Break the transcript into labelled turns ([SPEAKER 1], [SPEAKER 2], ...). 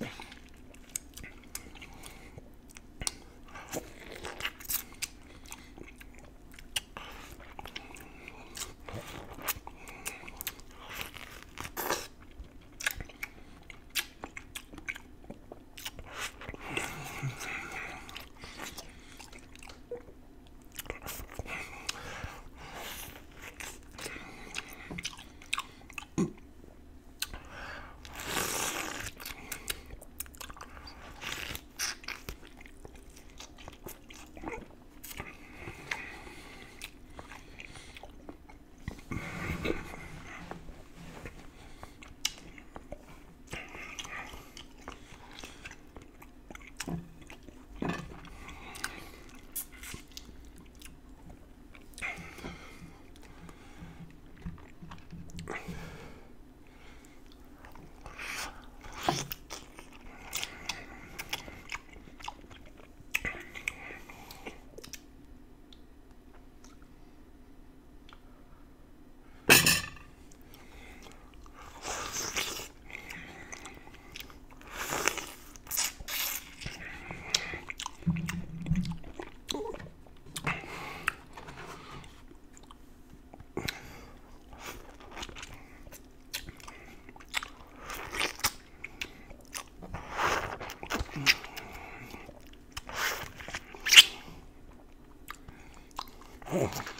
[SPEAKER 1] it. Oh.